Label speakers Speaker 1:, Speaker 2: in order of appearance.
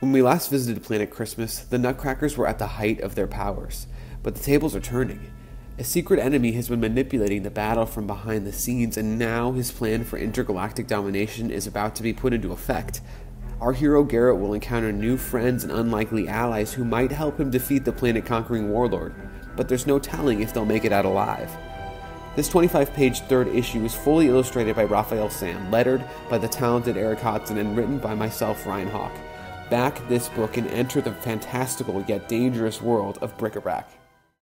Speaker 1: When we last visited Planet Christmas, the Nutcrackers were at the height of their powers, but the tables are turning. A secret enemy has been manipulating the battle from behind the scenes, and now his plan for intergalactic domination is about to be put into effect. Our hero Garrett will encounter new friends and unlikely allies who might help him defeat the planet conquering warlord, but there's no telling if they'll make it out alive. This 25 page third issue is fully illustrated by Raphael Sam, lettered by the talented Eric Hodson, and written by myself, Ryan Haack. Back this book and enter the fantastical yet dangerous world of bric-a-brac.